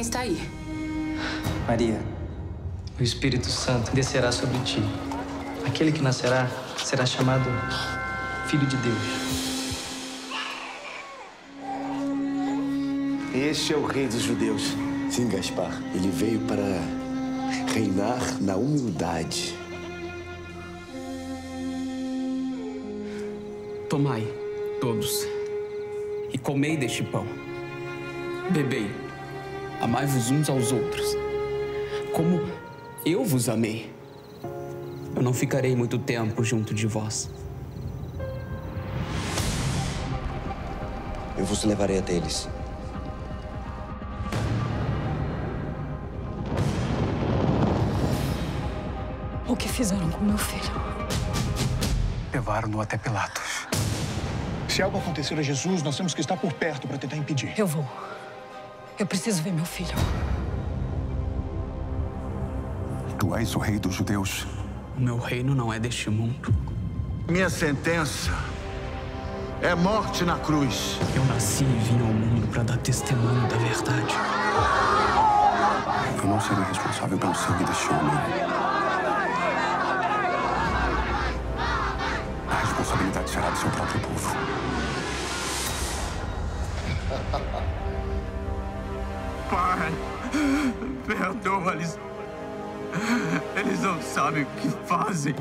está aí. Maria, o Espírito Santo descerá sobre ti. Aquele que nascerá será chamado Filho de Deus. Este é o rei dos judeus. Sim, Gaspar. Ele veio para reinar na humildade. Tomai, todos, e comei deste pão. Bebei, amai-vos uns aos outros, como eu vos amei. Eu não ficarei muito tempo junto de vós. Eu vos levarei até eles. O que fizeram com meu filho? Levaram-no até Pilatos. Se algo acontecer a Jesus, nós temos que estar por perto para tentar impedir. Eu vou. Eu preciso ver meu filho. Tu és o rei dos judeus. O meu reino não é deste mundo. Minha sentença é morte na cruz. Eu nasci e vim ao mundo para dar testemunho da verdade. Eu não serei responsável pelo sangue deste homem. A responsabilidade será do seu próprio povo. Pai, perdoa-lhes. Eles não sabem o que fazem.